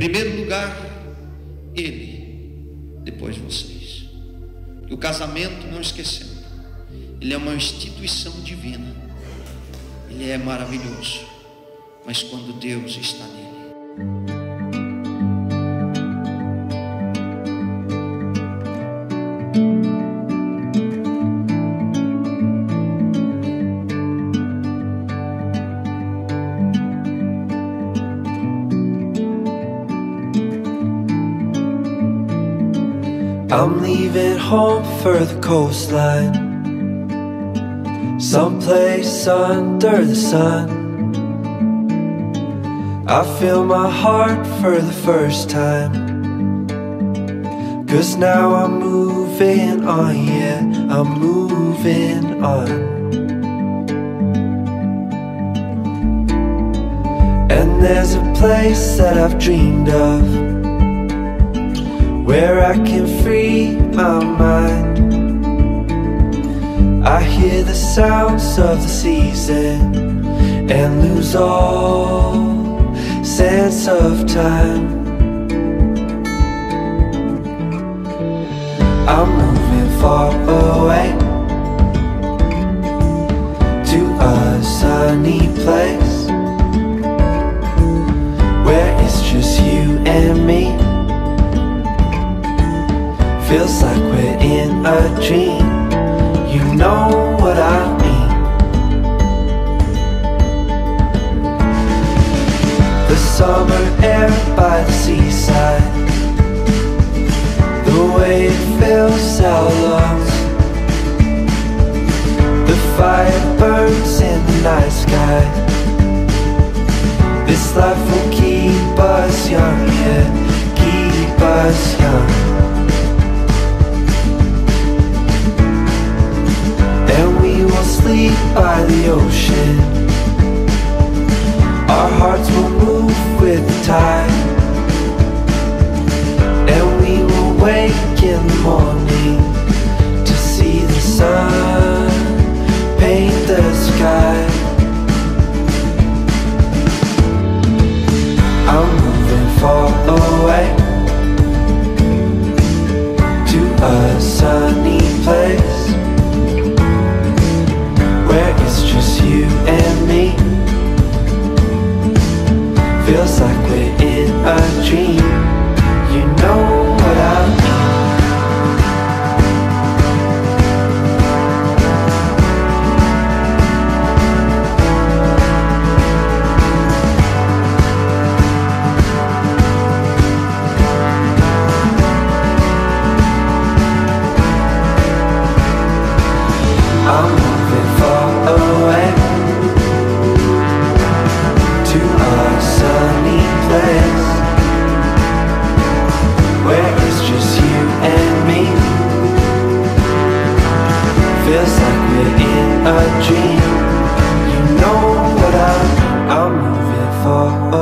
Primeiro lugar, Ele, depois vocês. E o casamento, não esquecendo, ele é uma instituição divina. Ele é maravilhoso. Mas quando Deus está nele, I'm leaving home for the coastline. Someplace under the sun. I feel my heart for the first time. Cause now I'm moving on, yeah, I'm moving on. And there's a place that I've dreamed of where I can free my mind. I hear the sounds of the season and lose all sense of time. I'm moving far away Feels like we're in a dream. You know what I mean. The summer air by the seaside. The way it fills our lungs. The fire burns in the night sky. This life will keep sleep by the ocean. Our hearts will move with the tide. And we will wake in the morning To see the sun paint the sky. I'm moving far away To a sunny Feels like we're in a dream feels like we're in a dream. You know what I'm, I'm moving for.